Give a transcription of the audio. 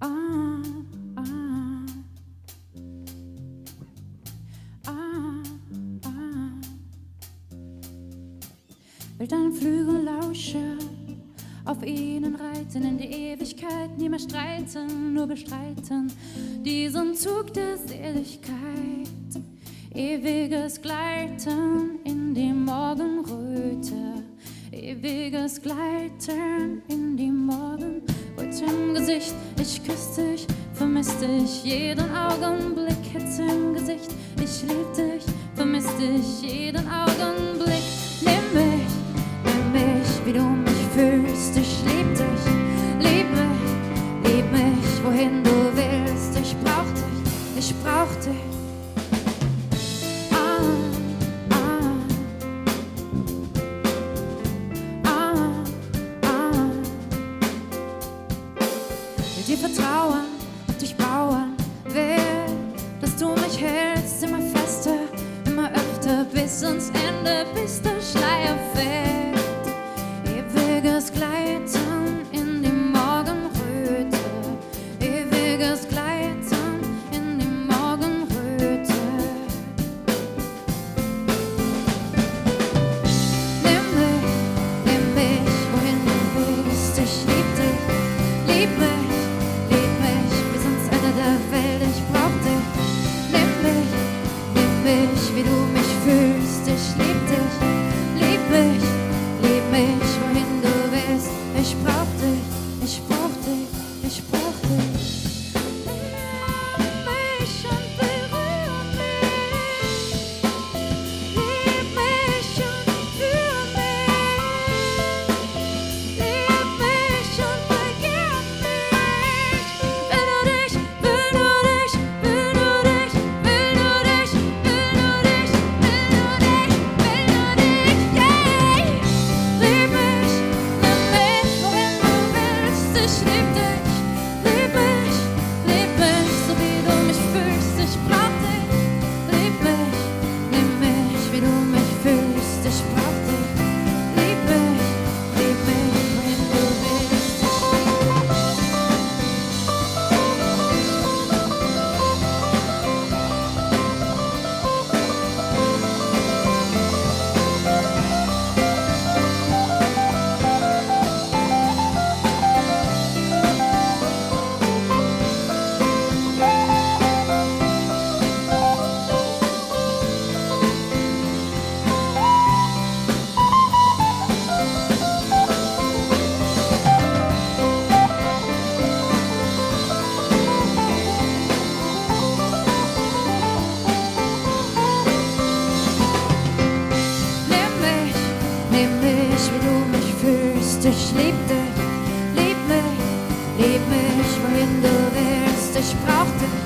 Ah, ah. Ah, ah. Deinen Flügel lausche, auf ihnen reiten in die Ewigkeit, nie mehr streiten, nur bestreiten diesen Zug der Seligkeit. Ewiges Gleiten in die Morgenröte, ewiges Gleiten in die Morgenröte im Gesicht. Ich küsse dich, vermiss dich jeden Augenblick, Hitze im Gesicht. Ich lieb dich, vermiss dich jeden Augenblick. Nimm mich, nimm mich, wie du mich fühlst. Ich lieb dich, lieb mich, lieb mich, wohin du willst. Ich brauch dich, ich brauch dich. Dir vertrauen und dich bauen, will, dass du mich hältst immer fester, immer öfter bis ans Ende, bis der Schleier fällt. Ewiges Gleiten brauch wie du mich fühlst. Ich lieb dich, lieb mich, lieb mich, wohin du willst. Ich brauch dich,